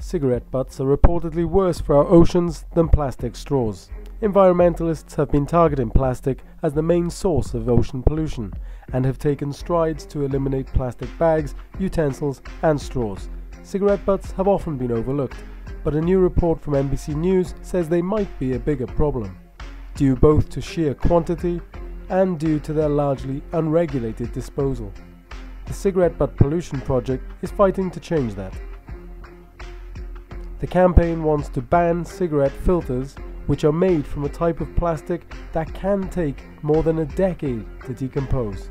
cigarette butts are reportedly worse for our oceans than plastic straws. Environmentalists have been targeting plastic as the main source of ocean pollution and have taken strides to eliminate plastic bags, utensils, and straws. Cigarette butts have often been overlooked, but a new report from NBC News says they might be a bigger problem, due both to sheer quantity and due to their largely unregulated disposal. The Cigarette Butt Pollution Project is fighting to change that. The campaign wants to ban cigarette filters, which are made from a type of plastic that can take more than a decade to decompose.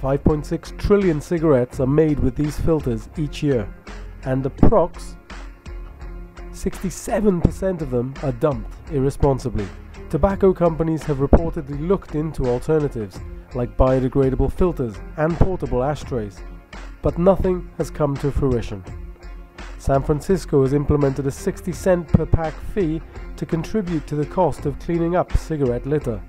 Five point six trillion cigarettes are made with these filters each year, and approx 67% of them are dumped irresponsibly. Tobacco companies have reportedly looked into alternatives like biodegradable filters and portable ashtrays, but nothing has come to fruition. San Francisco has implemented a 60 cent per pack fee to contribute to the cost of cleaning up cigarette litter.